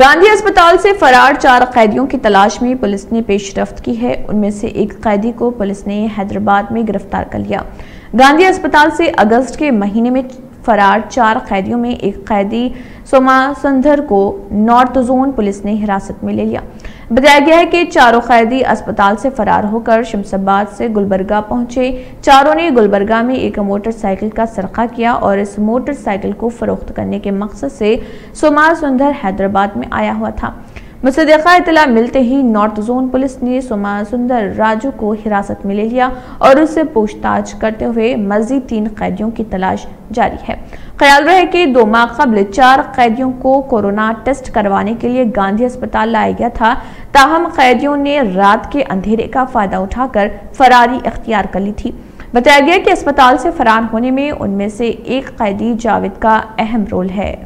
گاندھی اسپتال سے فرار چار قیدیوں کی تلاش میں پولیس نے پیش رفت کی ہے۔ ان میں سے ایک قیدی کو پولیس نے حیدرآباد میں گرفتار کر لیا۔ گاندھی اسپتال سے اگست کے مہینے میں فرار چار قیدیوں میں ایک قیدی سوما سندھر کو نارتھ زون پولیس نے حراست میں لے لیا۔ بتایا گیا ہے کہ چاروں قیدی اسپتال سے فرار ہو کر شمس آباد سے گلبرگہ پہنچے۔ چاروں نے گلبرگہ میں ایک موٹر سائیکل کا سرقہ کیا اور اس موٹر سائیکل کو فروخت کرنے کے مقصد سے سوما سندھر حیدرآباد میں آیا ہوا تھا۔ مصدقہ اطلاع ملتے ہی نارتھ زون پولیس نے سما سندر راجو کو حراست میں لے لیا اور اس سے پوچھ تاچھ کرتے ہوئے مزید تین قیدیوں کی تلاش جاری ہے۔ خیال رہے کہ دو ماہ قبل چار قیدیوں کو کورونا ٹیسٹ کروانے کے لیے گاندھی اسپتال لایا گیا تھا۔ تاہم قیدیوں نے رات کے اندھیرے کا فائدہ اٹھا کر فراری اختیار کر لی تھی۔ بتایا گیا کہ اسپتال سے فرار ہونے میں ان میں سے ایک قیدی جاوید کا اہم رول ہے۔